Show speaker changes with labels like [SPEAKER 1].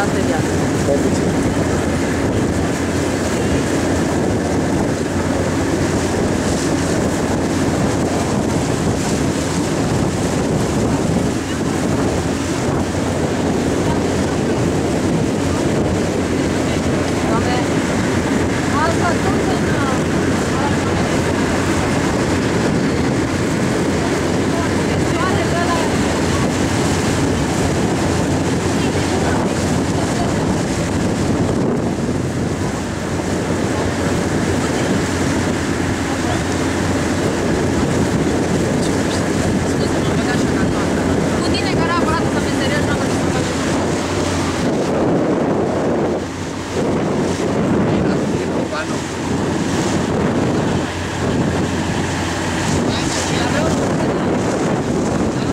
[SPEAKER 1] रास्ते जाते
[SPEAKER 2] हैं